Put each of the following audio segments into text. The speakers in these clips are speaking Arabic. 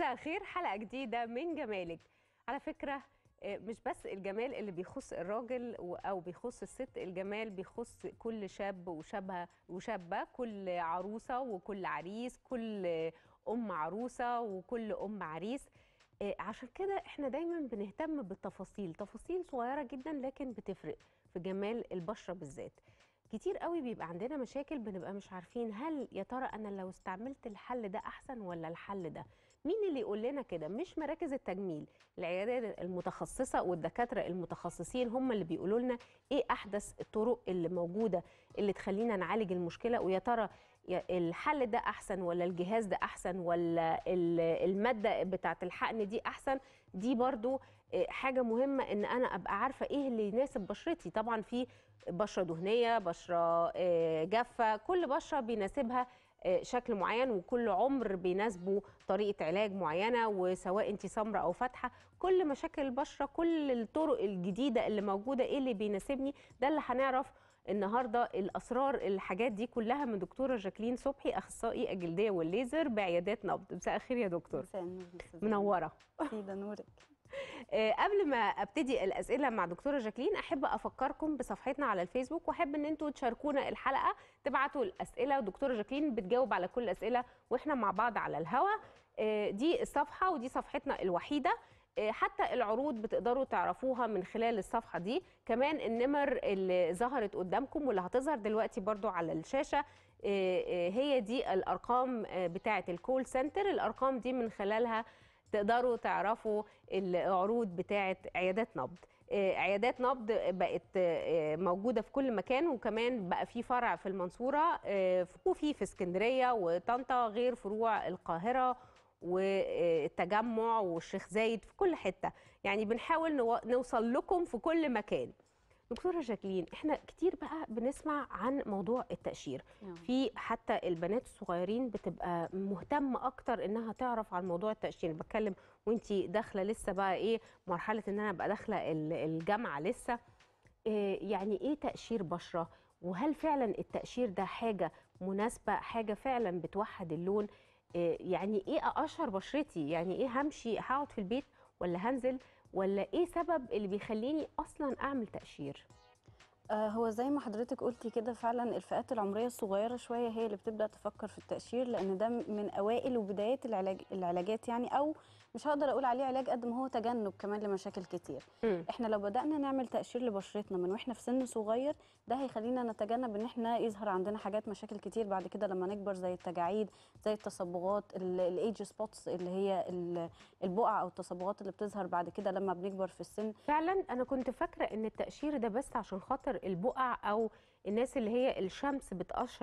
مساء الخير حلقة جديدة من جمالك. على فكرة آه، مش بس الجمال اللي بيخص الراجل و- أو بيخص الست الجمال بيخص كل شاب وشابة وشابة كل عروسة وكل عريس كل أم عروسة وكل أم عريس. آه، عشان كده إحنا دايما بنهتم بالتفاصيل تفاصيل صغيرة جدا لكن بتفرق في جمال البشرة بالذات. كتير قوي بيبقى عندنا مشاكل بنبقى مش عارفين هل يا ترى أنا لو استعملت الحل ده أحسن ولا الحل ده. مين اللي يقول لنا كده؟ مش مراكز التجميل العيادات المتخصصة والدكاترة المتخصصين هم اللي بيقولوا لنا إيه أحدث الطرق اللي موجودة اللي تخلينا نعالج المشكلة ويا ترى الحل ده أحسن ولا الجهاز ده أحسن ولا ال- المادة بتاعه الحقن دي أحسن؟ دي برضو آه، حاجة مهمة إن أنا أبقى عارفة إيه اللي يناسب بشرتي. طبعا في بشرة دهنية بشرة آه، جافة كل بشرة بيناسبها شكل معين وكل عمر بيناسبه طريقة علاج معينة وسواء انت سمراء أو فاتحة كل مشاكل البشرة كل الطرق الجديدة اللي موجودة إيه اللي بيناسبني؟ ده اللي هنعرف النهارده الأسرار الحاجات دي كلها من دكتورة جاكلين صبحي أخصائي الجلدية والليزر بعيادات نبض. مساء الخير يا دكتور. مساء النور منورة. زينب. ده نورك. آه، قبل ما أبتدي الأسئلة مع دكتورة جاكلين أحب أفكركم بصفحتنا على الفيسبوك وأحب إن أنتوا تشاركونا الحلقة تبعتوا الأسئلة ودكتورة جاكلين بتجاوب على كل الأسئلة وإحنا مع بعض على الهوا. آه، دي الصفحة ودي صفحتنا الوحيدة. آه، حتى العروض بتقدروا تعرفوها من خلال الصفحة دي. كمان النمر اللي ظهرت قدامكم واللي هتظهر دلوقتي برضو على الشاشة آه، آه، هي دي الأرقام آه، بتاعة الكول سنتر الأرقام دي من خلالها تقدروا تعرفوا العروض بتاعه عيادات نبض. آه، عيادات نبض بقت آه، موجودة في كل مكان وكمان بقى في فرع في المنصورة آه، وفي في اسكندرية وطنطا غير فروع القاهرة والتجمع والشيخ زايد في كل حتة. يعني بنحاول نو- نوصل لكم في كل مكان. دكتورة جاكلين إحنا كتير بقى بنسمع عن موضوع التقشير نعم. في حتى البنات الصغيرين بتبقى مهتمة أكتر إنها تعرف عن موضوع التقشير بتكلم وإنتي داخلة لسه بقى إيه مرحلة إن أنا أبقى داخلة ال- الجامعة لسه. إيه يعني إيه تقشير بشرة؟ وهل فعلا التقشير ده حاجة مناسبة حاجة فعلا بتوحد اللون؟ إيه يعني إيه اقشر بشرتي؟ يعني إيه همشي هقعد في البيت ولا هنزل؟ ولا إيه سبب اللي بيخليني أصلا أعمل تقشير آه هو زي ما حضرتك قلتي كده فعلا الفئات العمرية الصغيرة شوية هي اللي بتبدأ تفكر في التقشير لأن ده من أوائل وبدايات العلاج العلاجات يعني أو مش هقدر أقول عليه علاج قد ما هو تجنب كمان لمشاكل كتير مم. إحنا لو بدأنا نعمل تقشير لبشرتنا من وإحنا في سن صغير ده هيخلينا نتجنب إن إحنا يظهر عندنا حاجات مشاكل كتير بعد كده لما نكبر زي التجاعيد زي التصبغات ال age spots اللي هي ال- البقع أو التصبغات اللي بتظهر بعد كده لما بنكبر في السن فعلا أنا كنت فاكرة إن التقشير ده بس عشان خاطر البقع أو الناس اللي هي الشمس.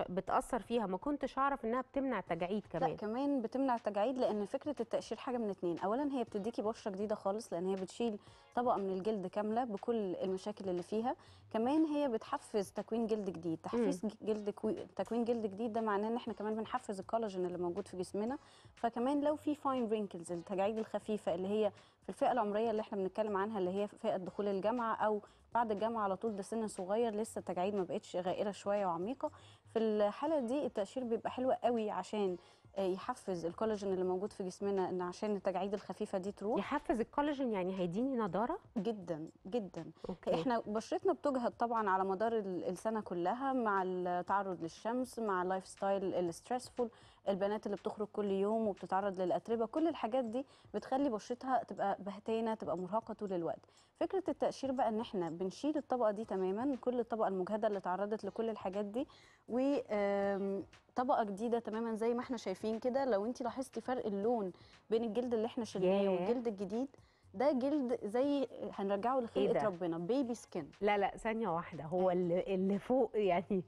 بتأثر فيها. ما كنتش أعرف إنها بتمنع تجاعيد لا كمان. كمان بتمنع التجاعيد لأن فكرة التقشير حاجة من اتنين. اولا هي بتديكي بشرة جديدة خالص لأن هي بتشيل طبقة من الجلد كاملة بكل المشاكل اللي فيها. كمان هي بتحفز تكوين جلد جديد. تحفيز جلد كوي... تكوين جلد جديد ده معناه إن إحنا كمان بنحفز الكولاجين اللي موجود في جسمنا. فكمان لو في fine wrinkles التجاعيد الخفيفة اللي هي في الفئة العمرية اللي إحنا بنتكلم عنها اللي هي فئة دخول الجامعة أو بعد الجامعة على طول ده سن صغير لسه التجاعيد ما بقتش غائرة شوية وعميقة. في الحالة دي التقشير بيبقى حلو قوي عشان آه، يحفز الكولاجين اللي موجود في جسمنا إن عشان التجاعيد الخفيفة دي تروح. يحفز الكولاجين يعني هيديني نضارة؟ جدا جدا. okay. إحنا بشرتنا بتجهد طبعا على مدار ال- السنة كلها مع التعرض للشمس مع ال life style ال stressful البنات اللي بتخرج كل يوم وبتتعرض للأتربة كل الحاجات دي بتخلي بشرتها تبقى بهتانة تبقى مرهقة طول الوقت. فكرة التقشير بقى إن إحنا بنشيل الطبقة دي تماما كل الطبقة المجهدة اللي تعرضت لكل الحاجات دي وطبقه جديدة تماما زي ما إحنا شايفين كده. لو انت لاحظتي فرق اللون بين الجلد اللي إحنا شلناه. والجلد الجديد ده جلد زي هنرجعه لخلقة ده؟ ربنا بيبي سكين لا لا ثانية واحدة. هو اللي, اللي فوق يعني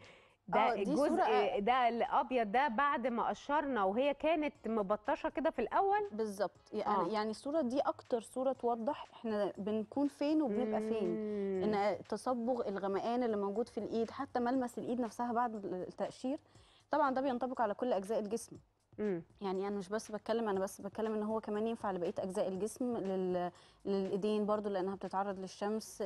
ده آه، دي الجزء صورة- ده الأبيض ده بعد ما قشرنا وهي كانت مبطشة كده في الأول بالظبط يعني, آه. يعني الصورة دي أكتر صورة توضح إحنا بنكون فين وبنبقى فين مم. إن تصبغ الغمقان اللي موجود في الإيد حتى ملمس الإيد نفسها بعد التقشير طبعا ده بينطبق على كل أجزاء الجسم مم. يعني أنا مش بس بتكلم أنا بس بتكلم إن هو كمان ينفع لبقية أجزاء الجسم لل... للإيدين برضو لأنها بتتعرض للشمس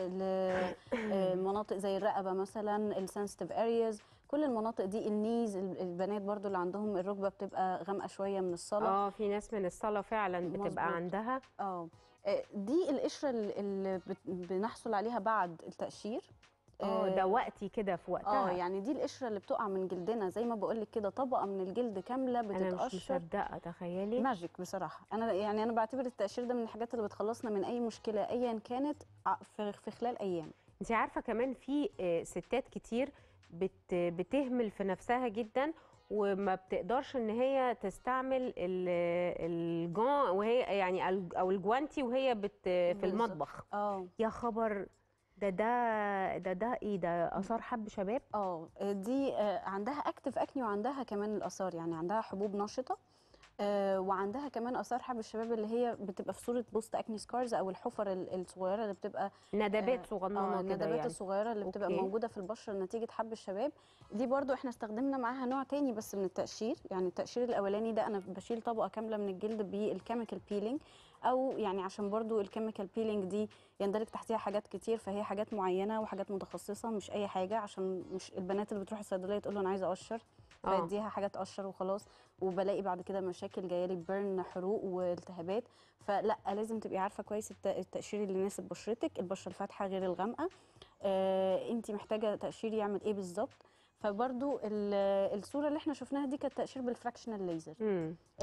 لمناطق زي الرقبة مثلا ال sensitive areas كل المناطق دي ال knees ال- البنات برضو اللي عندهم الركبة بتبقى غامقة شوية من الصلاة. آه في ناس من الصلاة فعلا بتبقى مظبوط. عندها. آه آه، دي القشرة ال- اللي بنحصل عليها بعد التقشير آه ده وقتي كده في آه وقتها يعني دي القشرة اللي بتقع من جلدنا. زي ما بقول لك كده طبقة من الجلد كاملة أنا مش بتتقشر. مصدقة تخيلي. magic بصراحة. أنا يعني أنا بعتبر التقشير ده من الحاجات اللي بتخلصنا من أي مشكلة ايا كانت في خلال أيام. انت عارفة كمان في آه، ستات كتير بت بتهمل في نفسها جدا وما بتقدرش إن هي تستعمل ال- الجان وهي يعني أو الجوانتي وهي بت في. المطبخ. آه. يا خبر ده ده ده ده إيه؟ ده آثار حب شباب؟ آه دي آه، عندها اكتف اكني وعندها كمان الآثار يعني عندها حبوب نشطه آه، وعندها كمان آثار حب الشباب اللي هي بتبقى في صورة post acne scars أو الحفر ال- الصغيرة اللي بتبقى ندبات آه صغننة كده الندبات يعني. الصغيرة اللي بتبقى okay. موجودة في البشرة نتيجه حب الشباب. دي برضو إحنا استخدمنا معاها نوع تاني بس من التقشير يعني التقشير الأولاني ده أنا بشيل طبقة كاملة من الجلد بال chemical peeling أو يعني عشان برضو ال chemical peeling دي يندرج تحتها حاجات كتير فهي حاجات معينة وحاجات متخصصة مش أي حاجة عشان مش البنات اللي بتروح الصيدلية تقول له أنا عايزة أقشر. آه. فيديها حاجة تقشر وخلاص وبلاقي بعد كده مشاكل جاية لي burn حروق والتهابات. فلأ لازم تبقي عارفة كويس الت- التقشير اللي يناسب بشرتك البشرة الفاتحة غير الغامقة. آه انت محتاجة تقشير يعمل إيه بالظبط؟ فبرضو ال- الصورة اللي إحنا شفناها دي كانت تقشير بال fractional laser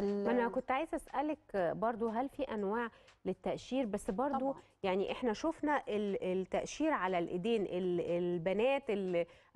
ما أنا كنت عايزة أسألك برضو هل في أنواع للتقشير بس برضو طبعاً. يعني إحنا شفنا ال- التقشير على الإيدين ال- البنات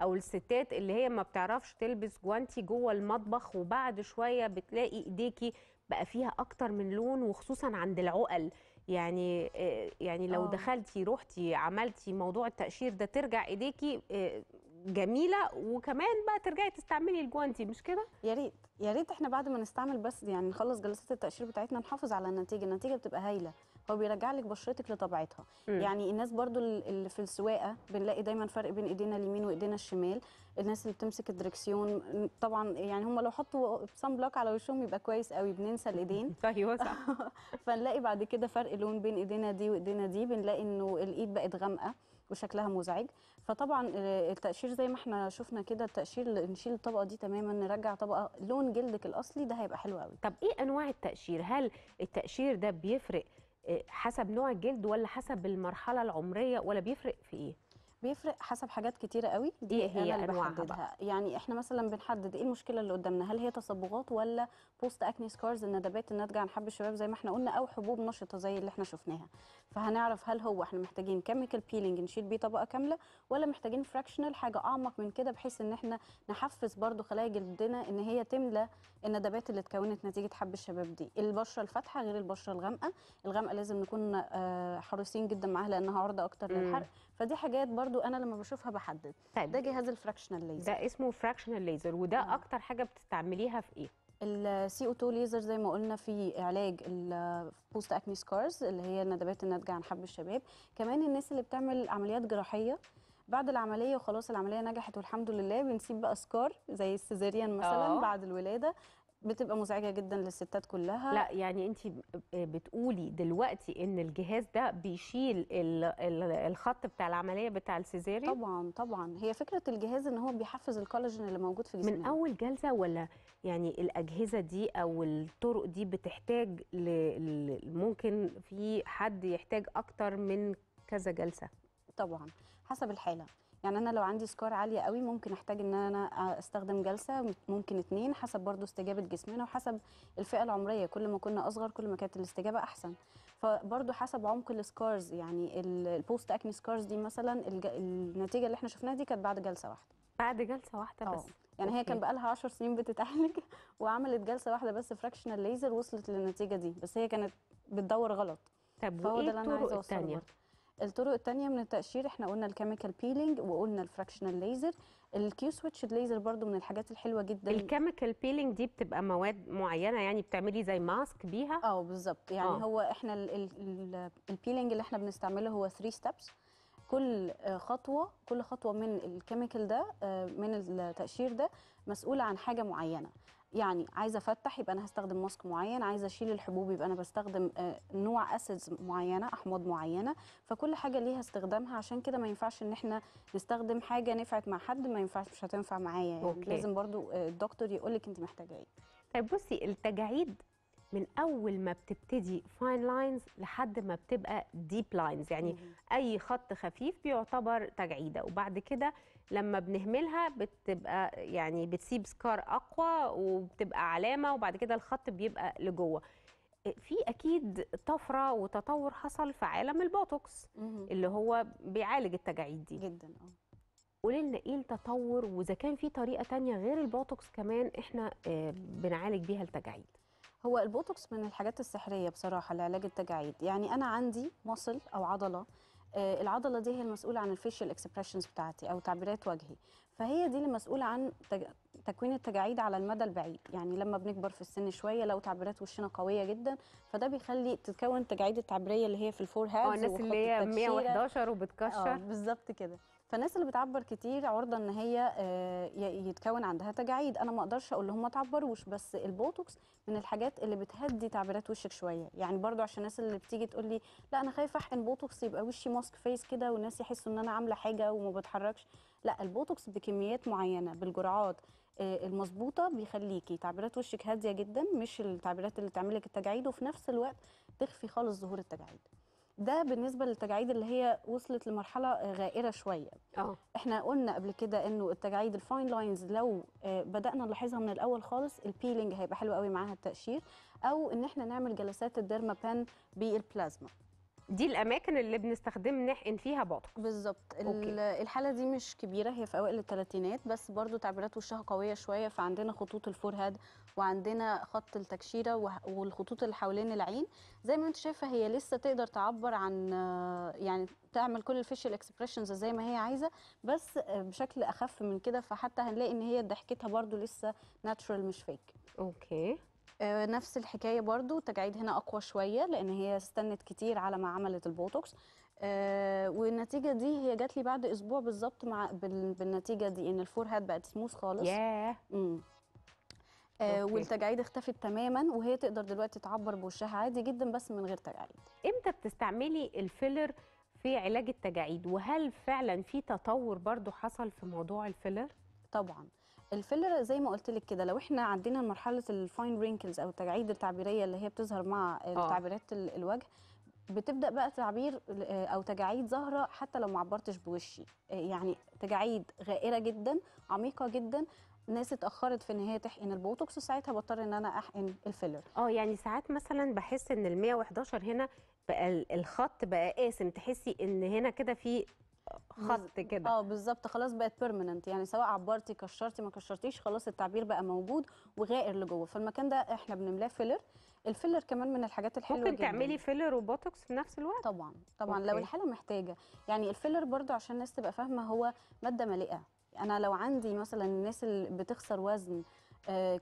أو الستات اللي هي ما بتعرفش تلبس جوانتي جوه المطبخ وبعد شوية بتلاقي إيديكي بقى فيها أكتر من لون وخصوصا عند العقل يعني آه، يعني لو آه. دخلتي رحتي عملتي موضوع التقشير ده ترجع إيديكي آه، جميلة وكمان بقى ترجعي تستعملي الجوانتي مش كده؟ يا ريت يا ريت إحنا بعد ما نستعمل بس يعني نخلص جلسات التقشير بتاعتنا نحافظ على النتيجة النتيجة بتبقى هايلة. هو بيرجع لك بشرتك لطبيعتها. يعني الناس برضو ال- اللي في السواقة بنلاقي دايما فرق بين ايدينا اليمين وايدينا الشمال. الناس اللي بتمسك الدركسيون طبعا يعني هم لو حطوا sun block على وشهم يبقى كويس قوي بننسى الإيدين. أيوه صح. فنلاقي بعد كده فرق لون بين ايدينا دي وايدينا دي بنلاقي إنه الإيد بقت غامقة. وشكلها مزعج. فطبعا آه، التقشير زي ما إحنا شفنا كده التقشير نشيل الطبقة دي تماما نرجع طبقة لون جلدك الأصلي ده هيبقى حلو قوي طب إيه أنواع التقشير هل التقشير ده بيفرق آه، حسب نوع الجلد ولا حسب المرحلة العمرية ولا بيفرق في إيه؟ بيفرق حسب حاجات كتيرة قوي دي إيه هي أنا اللي بحددها. يعني إحنا مثلا بنحدد إيه المشكلة اللي قدامنا؟ هل هي تصبغات ولا post acne scars الندبات الناتجه عن حب الشباب زي ما إحنا قلنا أو حبوب نشطه زي اللي إحنا شفناها. فهنعرف هل هو إحنا محتاجين chemical peeling نشيل بيه طبقة كاملة ولا محتاجين fractional حاجة أعمق من كده بحيث إن إحنا نحفز برضو خلايا جلدنا إن هي تملى الندبات اللي اتكونت نتيجة حب الشباب دي. البشرة الفاتحة غير البشرة الغامقة. الغامقة لازم نكون آه، حريصين جدا معاها لأنها عرضة أكتر. للحرق. فدي حاجات برضو أنا لما بشوفها بحدد. طيب. ده جهاز ال fractional laser ده اسمه fractional laser وده آه. أكتر حاجة بتستعمليها في إيه؟ ال CO 2 ليزر زي ما قلنا في علاج ال post acne scars اللي هي الندبات الناتجة عن حب الشباب كمان الناس اللي بتعمل عمليات جراحية بعد العملية وخلاص العملية نجحت والحمد لله بنسيب بقى scar زي ال cesarean مثلا آه. بعد الولادة بتبقى مزعجة جدا للستات كلها. لا يعني انت بتقولي دلوقتي ان الجهاز ده بيشيل ال- ال- الخط بتاع العملية بتاع ال cesarean طبعا طبعا. هي فكرة الجهاز إن هو بيحفز الكولاجين اللي موجود في جسمنا. من أول جلسة ولا يعني الأجهزة دي أو الطرق دي بتحتاج ممكن في حد يحتاج أكتر من كذا جلسة؟ طبعا. حسب الحالة. يعني أنا لو عندي scar عالية قوي ممكن أحتاج إن أنا أستخدم جلسة ممكن اتنين حسب برضو استجابة جسمنا وحسب الفئة العمرية. كل ما كنا أصغر كل ما كانت الاستجابة أحسن. فبرضو حسب عمق ال scars يعني ال- post acne scars دي مثلا. النتيجة اللي إحنا شفناها دي كانت بعد جلسة واحدة. بعد جلسة واحدة آه. بس. يعني هي okay. كان بقالها 10 سنين بتتعالج وعملت جلسة واحدة بس fractional laser وصلت للنتيجة دي. بس هي كانت بتدور غلط. طب وايه ده اللي أنا الطرق الثانية. الطرق التانية من التقشير إحنا قلنا ال chemical peeling وقلنا ال fractional laser ال Q-switched laser برضو من الحاجات الحلوة جدا. ال chemical peeling دي بتبقى مواد معينة يعني بتعملي زي mask بيها؟ آه بالظبط. يعني آه. هو إحنا ال- ال- ال- ال peeling اللي إحنا بنستعمله هو 3 steps كل خطوة كل خطوة من ال chemical ده آه، من التقشير ده مسؤولة عن حاجة معينة. يعني عايزة أفتح يبقى أنا هستخدم mask معين. عايزة أشيل الحبوب يبقى أنا بستخدم آه، نوع acids معينة أحماض معينة. فكل حاجة ليها استخدامها. عشان كده ما ينفعش إن إحنا نستخدم حاجة نفعت مع حد ما ينفعش مش هتنفع معايا. يعني okay. لازم برضو آه، الدكتور يقول لك انت محتاجة إيه. طيب بصي التجاعيد من أول ما بتبتدي fine lines لحد ما بتبقى deep lines يعني مهم. أي خط خفيف بيعتبر تجعيدة. وبعد كده لما بنهملها بتبقى يعني بتسيب scar أقوى وبتبقى علامة وبعد كده الخط بيبقى لجوه. في أكيد طفرة وتطور حصل في عالم البوتوكس مهم. اللي هو بيعالج التجاعيد دي. جدا آه. قولي لنا إيه التطور وإذا كان في طريقة تانية غير البوتوكس كمان إحنا آه، بنعالج بيها التجاعيد؟ هو البوتوكس من الحاجات السحرية بصراحة لعلاج التجاعيد. يعني أنا عندي مصل أو عضلة آه، العضلة دي هي المسؤولة عن ال facial expressions بتاعتي أو تعبيرات وجهي. فهي دي اللي مسؤولة عن تج- تكوين التجاعيد على المدى البعيد. يعني لما بنكبر في السن شوية لو تعبيرات وشنا قوية جدا فده بيخلي تتكون التجاعيد التعبيرية اللي هي في ال forehead آه الناس اللي هي 111 وبتكشر. آه بالظبط كده. فالناس اللي بتعبر كتير عرضة إن هي آه، يتكون عندها تجاعيد. أنا ما أقدرش أقول لهم ما تعبروش بس البوتوكس من الحاجات اللي بتهدي تعبيرات وشك شوية. يعني برضو عشان الناس اللي بتيجي تقول لي لا أنا خايفة أحقن بوتوكس يبقى وشي mask face كده والناس يحسوا إن أنا عاملة حاجة وما بتحركش. لا البوتوكس بكميات معينة بالجرعات آه، المظبوطة بيخليكي تعبيرات وشك هادية جدا مش التعبيرات اللي تعمل لك التجاعيد وفي نفس الوقت تخفي خالص ظهور التجاعيد. ده بالنسبة للتجاعيد اللي هي وصلت لمرحلة آه، غائرة شوية. آه. إحنا قلنا قبل كده إنه التجاعيد ال fine lines لو آه، بدأنا نلاحظها من الأول خالص ال peeling هيبقى حلو قوي معاها التقشير أو إن إحنا نعمل جلسات ال derma pen بالبلازما دي الأماكن اللي بنستخدم نحقن فيها بوتوكس بالظبط. الحالة دي مش كبيرة هي في أوائل الثلاثينات بس برضو تعبيرات وشها قوية شوية فعندنا خطوط ال forehead وعندنا خط التكشيرة والخطوط اللي حوالين العين. زي ما انت شايفة هي لسه تقدر تعبر عن يعني تعمل كل ال facial expressions زي ما هي عايزة بس بشكل أخف من كده فحتى هنلاقي إن هي ضحكتها برضو لسه natural مش fake okay. نفس الحكاية برضو التجاعيد هنا أقوى شوية لأن هي استنت كتير على ما عملت البوتوكس. آه والنتيجة دي هي جات لي بعد أسبوع بالظبط مع بال- بالنتيجة دي إن ال forehead بقت سموث خالص. ياه. امم آه. والتجاعيد اختفت تماما وهي تقدر دلوقتي تعبر بوشها عادي جدا بس من غير تجاعيد. إمتى بتستعملي ال filler في علاج التجاعيد؟ وهل فعلا في تطور برضو حصل في موضوع ال filler؟ طبعا. ال filler زي ما قلت لك كده لو إحنا عدينا مرحلة ال fine wrinkles أو التجاعيد التعبيرية اللي هي بتظهر مع آه. تعبيرات ال- الوجه بتبدأ بقى تعبير أو تجاعيد ظاهرة حتى لو ما عبرتش بوشي آه، يعني تجاعيد غائرة جدا عميقة جدا ناس اتأخرت في إن هي تحقن البوتوكس وساعتها بضطر إن أنا أحقن ال filler آه يعني ساعات مثلا بحس إن ال 111 هنا بقى ال- الخط بقى قاسم تحسي إن هنا كده في خط كده. آه بالظبط. خلاص بقت permanent يعني سواء عبرتي كشرتي ما كشرتيش خلاص التعبير بقى موجود وغائر لجوه. فالمكان ده إحنا بنملاه filler ال filler كمان من الحاجات الحلوة ممكن جدا. تعملي filler وبوتوكس في نفس الوقت؟ طبعا. طبعا. لو okay. الحالة محتاجة. يعني ال filler برضو عشان الناس تبقى فاهمة هو مادة مالئه أنا لو عندي مثلا الناس اللي بتخسر وزن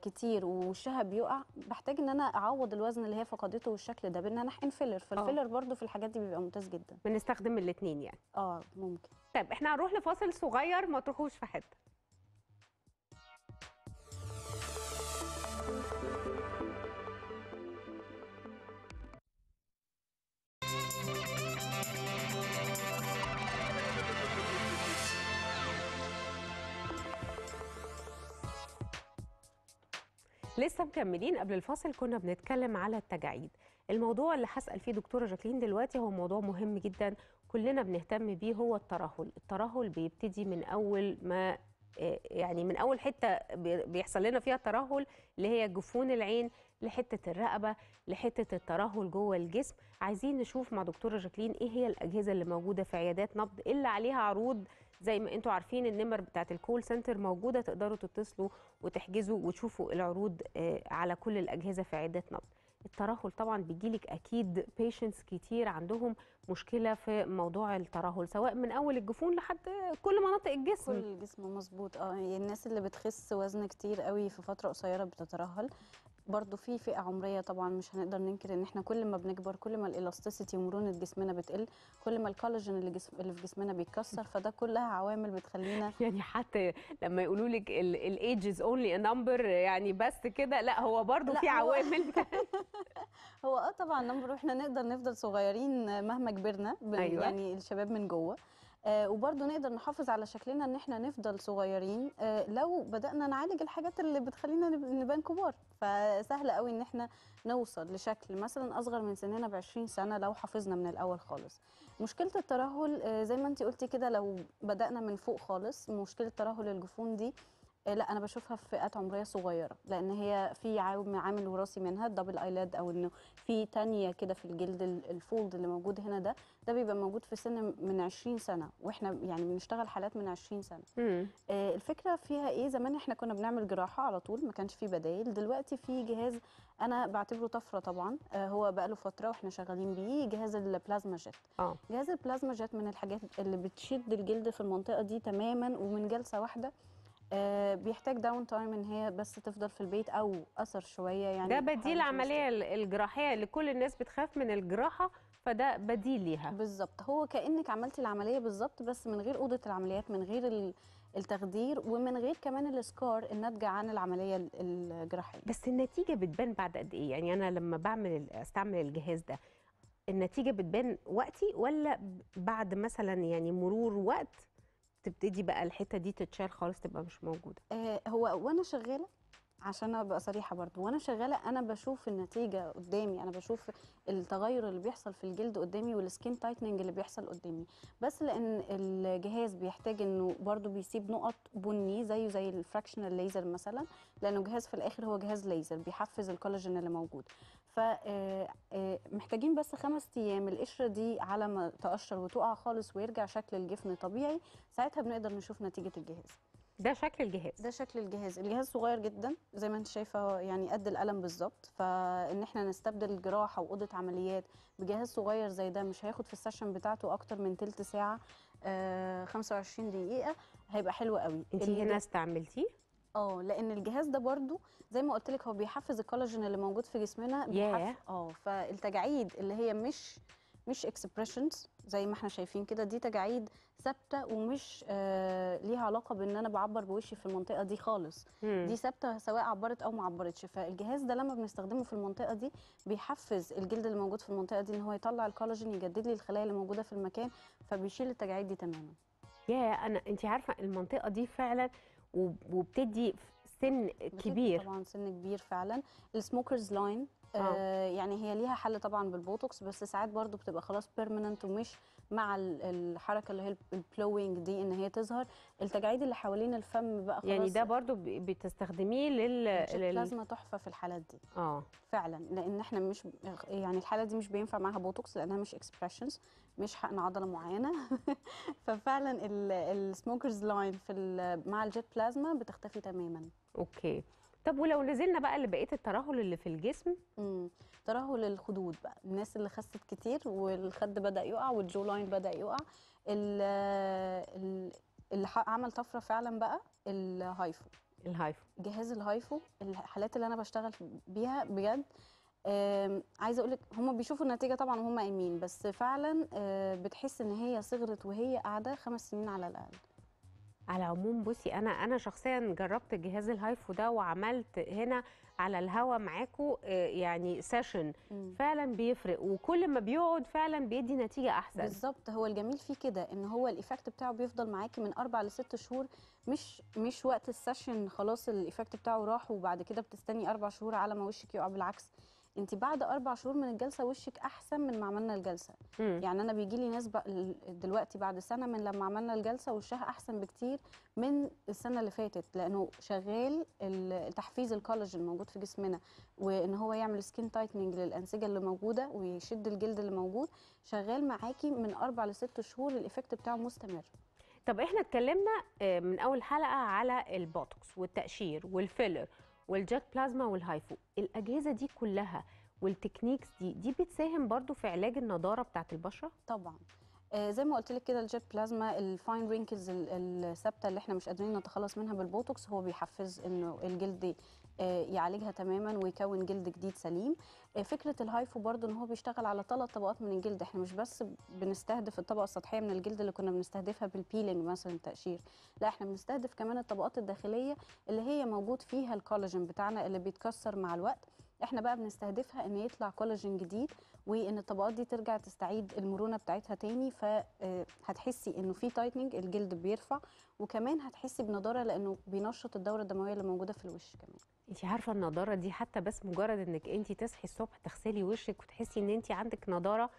كتير ووشها بيقع بحتاج إن أنا أعوض الوزن اللي هي فقدته والشكل ده بإن أنا أحقن filler فال filler برضو في الحاجات دي بيبقى ممتاز جدا. بنستخدم الاثنين يعني. آه ممكن. طيب إحنا هنروح لفاصل صغير ما تروحوش في حتة. لسه مكملين. قبل الفاصل كنا بنتكلم على التجاعيد. الموضوع اللي هسأل فيه دكتورة جاكلين دلوقتي هو موضوع مهم جدا كلنا بنهتم بيه هو الترهل. الترهل بيبتدي من أول ما آه، يعني من أول حتة بي- بيحصل لنا فيها ترهل اللي هي جفون العين لحتة الرقبة لحتة الترهل جوه الجسم. عايزين نشوف مع دكتورة جاكلين إيه هي الأجهزة اللي موجودة في عيادات نبض اللي عليها عروض زي ما أنتوا عارفين النمر بتاعت ال call center موجودة تقدروا تتصلوا وتحجزوا وتشوفوا العروض آه، على كل الأجهزة في عيادات نبض. الترهل طبعا بيجيلك أكيد بيشنتس كتير عندهم مشكلة في موضوع الترهل سواء من أول الجفون لحد كل مناطق الجسم. كل الجسم مظبوط. آه يعني الناس اللي بتخس وزن كتير قوي في فترة قصيرة بتترهل. برضو في فئة عمرية طبعا مش هنقدر ننكر إن إحنا كل ما بنكبر كل ما الإلاستيسيتي ومرونة جسمنا بتقل كل ما الكولاجين اللي, جسم اللي في جسمنا بيتكسر فده كلها عوامل بتخلينا يعني حتى لما يقولوا لك ال age is only number يعني بس كده لا هو برضو لا، في عوامل. هو آه طبعا number إحنا نقدر نفضل صغيرين مهما كبرنا أيوة. يعني الشباب من جوه. آه وبرضه نقدر نحافظ على شكلنا إن إحنا نفضل صغيرين. آه لو بدأنا نعالج الحاجات اللي بتخلينا نب- نبان كبار. فسهل قوي إن إحنا نوصل لشكل مثلا أصغر من سننا ب 20 سنة لو حافظنا من الأول خالص. مشكلة الترهل آه زي ما انت قلتي كده لو بدأنا من فوق خالص مشكلة ترهل الجفون دي لا أنا بشوفها في فئات عمرية صغيرة لأن هي في عامل وراثي منها ال double eyelid أو إنه في تانية كده في الجلد ال- ال fold اللي موجود هنا ده ده بيبقى موجود في سن من 20 سنة وإحنا يعني بنشتغل حالات من 20 سنة. آه، الفكرة فيها إيه؟ زمان إحنا كنا بنعمل جراحة على طول ما كانش في بدايل. دلوقتي في جهاز أنا بعتبره طفرة طبعا آه، هو بقاله فترة وإحنا شغالين بيه جهاز ال plasma jet آه. جهاز ال plasma jet من الحاجات اللي بتشد الجلد في المنطقة دي تماما ومن جلسة واحدة آه، بيحتاج down time إن هي بس تفضل في البيت أو أثر شوية يعني ده بديل العملية ال- الجراحية اللي كل الناس بتخاف من الجراحة فده بديل ليها. بالظبط. هو كأنك عملتي العملية بالظبط بس من غير أوضة العمليات من غير ال- التخدير ومن غير كمان ال scar الناتجة عن العملية ال- الجراحية. بس النتيجة بتبان بعد قد إيه؟ يعني أنا لما بعمل أستعمل الجهاز ده النتيجة بتبان وقتي ولا بعد مثلا يعني مرور وقت تبتدي بقى الحتة دي تتشال خالص تبقى مش موجودة. آه هو وأنا شغالة عشان أبقى صريحة برضو وأنا شغالة أنا بشوف النتيجة قدامي أنا بشوف التغير اللي بيحصل في الجلد قدامي وال skin tightening اللي بيحصل قدامي. بس لأن الجهاز بيحتاج إنه برضو بيسيب نقط بني زيه زي ال fractional laser مثلا لأنه جهاز في الآخر هو جهاز ليزر بيحفز الكولاجين اللي موجود. فمحتاجين بس خمس أيام. القشرة دي على ما تقشر وتقع خالص ويرجع شكل الجفن طبيعي ساعتها بنقدر نشوف نتيجة الجهاز. ده شكل الجهاز. ده شكل الجهاز. الجهاز صغير جدا زي ما انت شايفة يعني قد القلم بالظبط. فإن إحنا نستبدل جراحة وأوضة عمليات بجهاز صغير زي ده مش هياخد في السيشن بتاعته أكتر من تلت ساعة آه 25 دقيقة هيبقى حلو قوي. انت هنا استعملتيه؟ آه لأن الجهاز ده برضو زي ما قلت لك هو بيحفز الكولاجين اللي موجود في جسمنا ياه. بيحف- آه فالتجاعيد اللي هي مش مش expressions زي ما إحنا شايفين كده دي تجاعيد ثابتة ومش آه ليها علاقة بإن أنا بعبر بوشي في المنطقة دي خالص مم. دي ثابتة سواء عبرت أو ما عبرتش فالجهاز ده لما بنستخدمه في المنطقة دي بيحفز الجلد اللي موجود في المنطقة دي إن هو يطلع الكولاجين يجدد لي الخلايا اللي موجودة في المكان فبيشيل التجاعيد دي تماما يا أنا انت عارفة المنطقة دي فعلا وبتدي سن كبير طبعا سن كبير فعلا ال smokers line آه. آه يعني هي ليها حل طبعا بالبوتوكس بس ساعات برضو بتبقى خلاص permanent ومش مع ال- الحركة اللي هي ال blowing دي إن هي تظهر التجاعيد اللي حوالين الفم بقى خلاص يعني ده برضو بتستخدميه لل, لل... بلازما تحفة في الحالات دي. آه. فعلا لأن إحنا مش يعني الحاله دي مش بينفع معاها بوتوكس لأنها مش expressions مش حقن عضلة معينة. ففعلا ال smokers line في مع ال jet plasma بتختفي تماما. okay. طب ولو نزلنا بقى لبقية الترهل اللي في الجسم؟ امم ترهل الخدود بقى الناس اللي خست كتير والخد بدأ يقع وال jaw line بدأ يقع ال- ال- اللي عمل طفرة فعلا بقى ال HIFU. ال HIFU. جهاز ال HIFU الحالات اللي أنا بشتغل بيها بجد عايزة أقول لك هم بيشوفوا النتيجة طبعا وهم قايمين بس فعلا آه، بتحس إن هي صغرت وهي قاعدة خمس سنين على الأقل. على العموم بصي أنا أنا شخصيا جربت جهاز ال HIFU ده وعملت هنا على الهوا معاكو آه، يعني session. فعلا بيفرق وكل ما بيقعد فعلا بيدي نتيجة أحسن. بالظبط هو الجميل فيه كده إن هو ال effect بتاعه بيفضل معاكي من أربع لست شهور مش مش وقت ال session خلاص ال effect بتاعه راح وبعد كده بتستني أربع شهور على ما وشك يقع بالعكس. انت بعد أربع شهور من الجلسة وشك احسن من ما عملنا الجلسة مم. يعني أنا بيجي لي ناس دلوقتي بعد سنة من لما عملنا الجلسة وشها احسن بكتير من السنة اللي فاتت لأنه شغال ال- تحفيز الكولاجين الموجود في جسمنا وان هو يعمل skin tightening للأنسجة اللي موجودة ويشد الجلد اللي موجود شغال معاكي من أربع لست شهور ال effect بتاعه مستمر طب إحنا اتكلمنا آه، من اول حلقة على البوتوكس والتقشير والفيلر وال jet plasma وال HIFU. الأجهزة دي كلها وال techniques دي دي بتساهم برضو في علاج النضارة بتاعت البشرة؟ طبعا. آه زي ما قلت لك كده ال jet plasma ال fine wrinkles الثابتة اللي إحنا مش قادرين نتخلص منها بالبوتوكس هو بيحفز إنه الجلد يعالجها تماما ويكون جلد جديد سليم. آه، فكرة ال HIFU برضو إن هو بيشتغل على ثلاث طبقات من الجلد. إحنا مش بس بنستهدف الطبقة السطحية من الجلد اللي كنا بنستهدفها بال peeling مثلا التقشير لا إحنا بنستهدف كمان الطبقات الداخلية اللي هي موجود فيها الكولاجين بتاعنا اللي بيتكسر مع الوقت. إحنا بقى بنستهدفها إن يطلع كولاجين جديد وإن الطبقات دي ترجع تستعيد المرونة بتاعتها تاني. فهتحسي إنه في tightening الجلد بيرفع. وكمان هتحسي بنضارة لأنه بينشط الدورة الدموية اللي موجودة في الوش كمان. انت عارفة النضارة دي حتى بس مجرد انك انت تصحي الصبح تغسلي وشك وتحسي ان انت عندك نضارة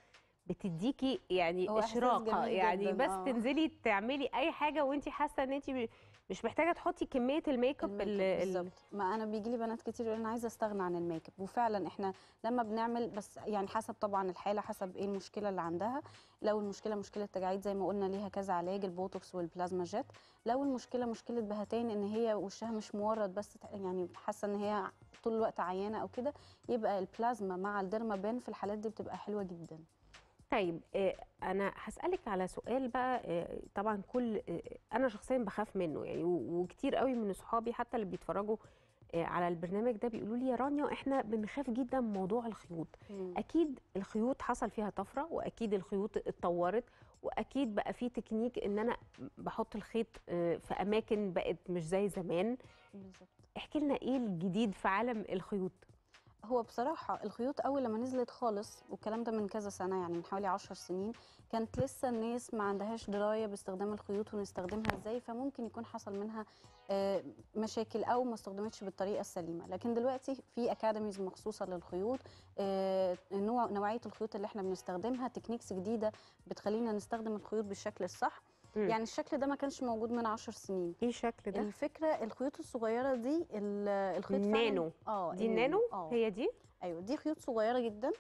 بتديكي يعني إشراقة يعني جداً، بس آه. تنزلي تعملي أي حاجة وانت حاسة إن انت مش محتاجة تحطي كمية الميك أب بالظبط. ما أنا بيجي لي بنات كتير أنا عايزة أستغنى عن الميك أب. وفعلا إحنا لما بنعمل بس يعني حسب طبعا الحالة حسب إيه المشكلة اللي عندها. لو المشكلة مشكلة تجاعيد زي ما قلنا ليها كذا علاج البوتوكس وال plasma jet. لو المشكلة مشكلة بهتين إن هي وشها مش مورد بس يعني حاسة إن هي طول الوقت عيانة أو كده يبقى البلازما مع ال derma pen في الحالات دي بتبقى حلوة جدا. طيب آه، أنا هسألك على سؤال بقى آه، طبعا كل آه، أنا شخصيا بخاف منه يعني وكتير قوي من صحابي حتى اللي بيتفرجوا على البرنامج ده بيقولوا لي يا رانيا إحنا بنخاف جدا من موضوع الخيوط. أكيد الخيوط حصل فيها طفرة وأكيد الخيوط اتطورت وأكيد بقى في تكنيك إن أنا بحط الخيط في أماكن بقت مش زي زمان. بالظبط. احكي لنا إيه الجديد في عالم الخيوط؟ هو بصراحة الخيوط أول لما نزلت خالص والكلام ده من كذا سنة يعني من حوالي عشر سنين كانت لسه الناس ما عندهاش دراية باستخدام الخيوط ونستخدمها إزاي فممكن يكون حصل منها آه، مشاكل أو ما استخدمتش بالطريقة السليمة. لكن دلوقتي في أكاديميز مخصوصة للخيوط آه، نوع نوعية الخيوط اللي إحنا بنستخدمها تكنيكس جديدة بتخلينا نستخدم الخيوط بالشكل الصح. مم. يعني الشكل ده ما كانش موجود من عشر سنين. إيه الشكل ده؟ الفكرة الخيوط الصغيرة دي ال- الخيط النانو. آه دي النانو. آه. هي دي؟ أيوه دي خيوط صغيرة جدا.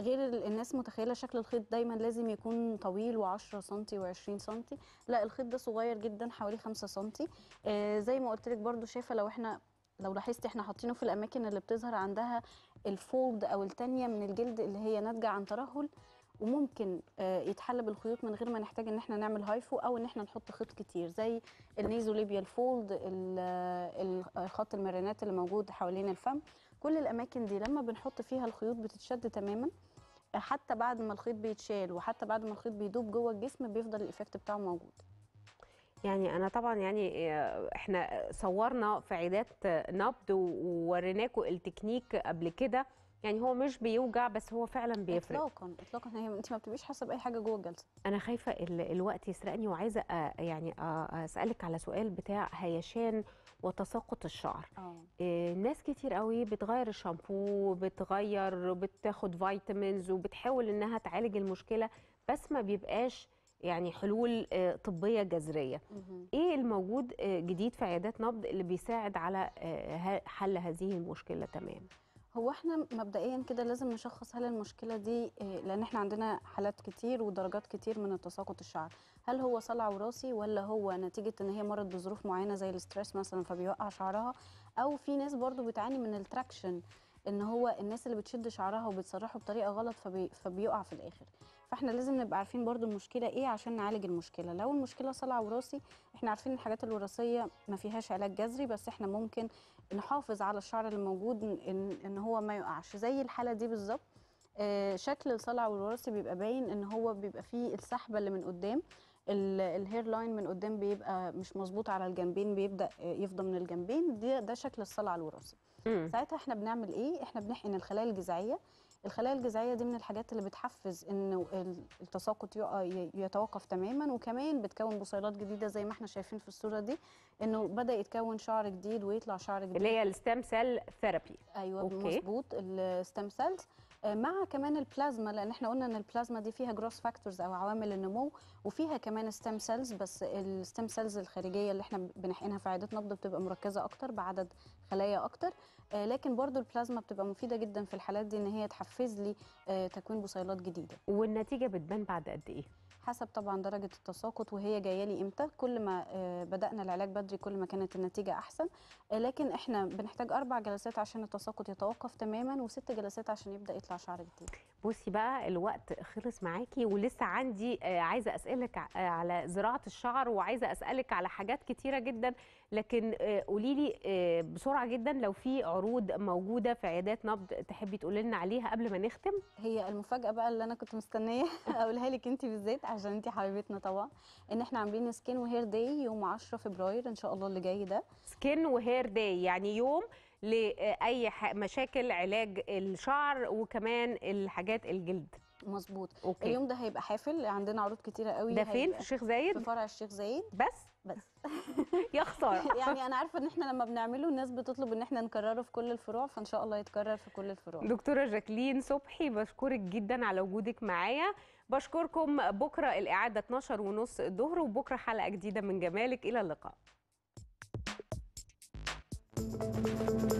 غير ال- الناس متخيلة شكل الخيط دايما لازم يكون طويل و10 سم و20 سم لا الخيط ده صغير جدا حوالي 5 سم آه زي ما قلت لك برده شايفة لو إحنا لو لاحظتي إحنا حاطينه في الأماكن اللي بتظهر عندها ال fold أو التانية من الجلد اللي هي ناتجة عن ترهل وممكن آه، يتحل بالخيوط من غير ما نحتاج إن إحنا نعمل HIFU أو إن إحنا نحط خيط كتير زي ال nasolabial fold ال- ال- خط المرينات اللي موجود حوالين الفم. كل الأماكن دي لما بنحط فيها الخيوط بتتشد تماما حتى بعد ما الخيط بيتشال وحتى بعد ما الخيط بيدوب جوه الجسم بيفضل ال effect بتاعه موجود. يعني أنا طبعا يعني آه، إحنا صورنا في عيادات نبض ووريناكم التكنيك قبل كده. يعني هو مش بيوجع بس هو فعلا بيفرق. اطلاقا اطلاقا. هي انت ما بتبقيش حاسة بأي حاجة جوه الجلسه أنا خايفة ال- الوقت يسرقني وعايزة يعني أسألك على سؤال بتاع هيشان وتساقط الشعر. آه. إيه، ناس كتير قوي بتغير الشامبو بتغير بتاخد فيتامينز وبتحاول إنها تعالج المشكلة بس ما بيبقاش يعني حلول آه، طبية جذرية. إيه الموجود آه، جديد في عيادات نبض اللي بيساعد على آه، حل هذه المشكلة؟ تمام. هو إحنا مبدئيا كده لازم نشخص هل المشكلة دي إيه، لأن إحنا عندنا حالات كتير ودرجات كتير من التساقط الشعر هل هو صلع وراثي ولا هو نتيجة إن هي مرت بظروف معينة زي ال stress مثلا فبيوقع شعرها؟ أو في ناس برضو بتعاني من ال traction إن هو الناس اللي بتشد شعرها وبتسرحه بطريقة غلط فبي فبيقع في الآخر. فإحنا لازم نبقى عارفين برضو المشكلة إيه عشان نعالج المشكلة. لو المشكلة صلع وراثي إحنا عارفين الحاجات الوراثية ما فيهاش علاج جذري بس إحنا ممكن نحافظ على الشعر اللي موجود ان إن هو ما يقعش. زي الحالة دي بالظبط آه، شكل الصلع والوراثي بيبقى باين إن هو بيبقى فيه السحبة اللي من قدام. ال- ال hair line من قدام بيبقى مش مظبوط على الجنبين بيبدأ يفضى من الجنبين. ده ده شكل الصلع الوراثي. ساعتها إحنا بنعمل إيه؟ إحنا بنحقن الخلايا الجذعية. الخلايا الجذعية دي من الحاجات اللي بتحفز ال- التساقط يتوقف تماما وكمان بتكون بصيلات جديدة زي ما إحنا شايفين في الصورة دي إنه بدأ يتكون شعر جديد ويطلع شعر جديد اللي هي ال stem cell therapy أيوه. مظبوط ال stem cells مع كمان البلازما لأن إحنا قلنا إن البلازما دي فيها growth factors أو عوامل النمو وفيها كمان stem cells بس ال stem cells الخارجية اللي إحنا بنحقنها في عيادات نبض بتبقى مركزة أكتر بعدد خلايا أكتر. آه، لكن برضو البلازما بتبقى مفيدة جدا في الحالات دي إن هي تحفز لي آه، تكوين بصيلات جديدة. والنتيجة بتبان بعد قد إيه؟ حسب طبعا درجة التساقط وهي جاية لي إمتى؟ كل ما آه، بدأنا العلاج بدري كل ما كانت النتيجة أحسن. آه، لكن إحنا بنحتاج أربع جلسات عشان التساقط يتوقف تماما وست جلسات عشان يبدأ يطلع شعر جديد. بصي بقى الوقت خلص معاكي ولسه عندي آه، عايزة أسألك آه، على زراعة الشعر وعايزة أسألك على حاجات كتيرة جدا. لكن قولي لي بسرعة جدا لو في عروض موجودة في عيادات نبض تحبي تقولي لنا عليها قبل ما نختم؟ هي المفاجأة بقى اللي أنا كنت مستنية أقولها لك انت بالذات عشان انت حبيبتنا طبعا إن إحنا عاملين skin و hair day يوم 10 فبراير إن شاء الله اللي جاي ده. skin و hair day يعني يوم لأي مشاكل علاج الشعر وكمان الحاجات الجلد. مظبوط. اليوم ده هيبقى حافل عندنا عروض كتيرة قوي ده فين؟ في الشيخ في زايد فرع الشيخ زايد. بس؟ بس. يا خسارة. يعني أنا عارفة إن إحنا لما بنعمله الناس بتطلب إن إحنا نكرره في كل الفروع فإن شاء الله يتكرر في كل الفروع. دكتورة جاكلين صبحي بشكرك جدا على وجودك معايا. بشكركم. بكرة الإعادة 12 ونص الظهر وبكرة حلقة جديدة من جمالك. إلى اللقاء. Thank you.